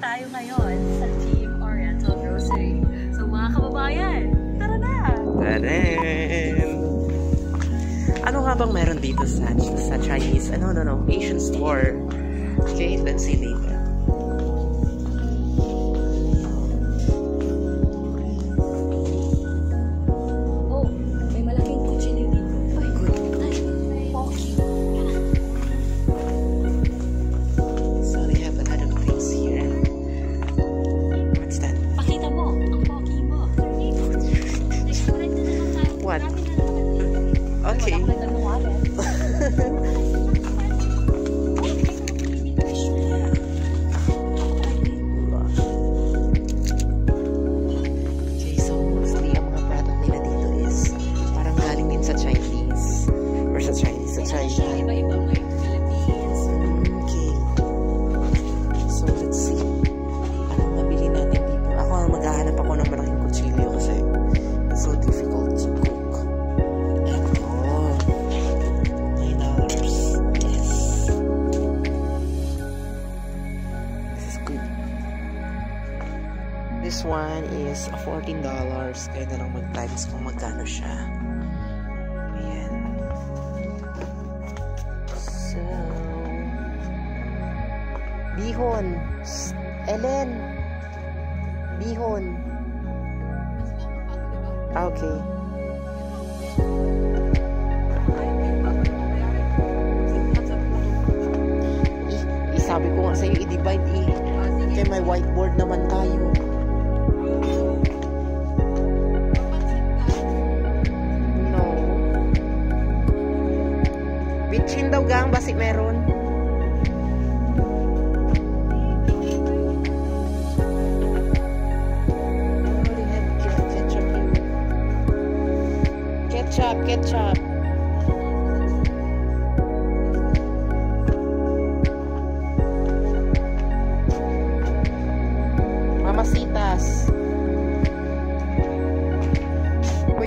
tayo ngayon sa Team Oriental Grocery. So mga kababayan, tara na! Tadam! Ano nga bang meron dito sa, sa Chinese, ano, no, no, Asian store? Okay, let's see later. What? Okay. This one is $14. Kaya na lang mag-times kung magkano siya. Ayan. So, Bihon. Ellen. Bihon. Ah, okay. I- isabi ko nga sa'yo, i-divide eh. Kaya may whiteboard naman tayo. No. Bitchin daw gang, basi meron. Ketchup. Ketchup. Mamasitas.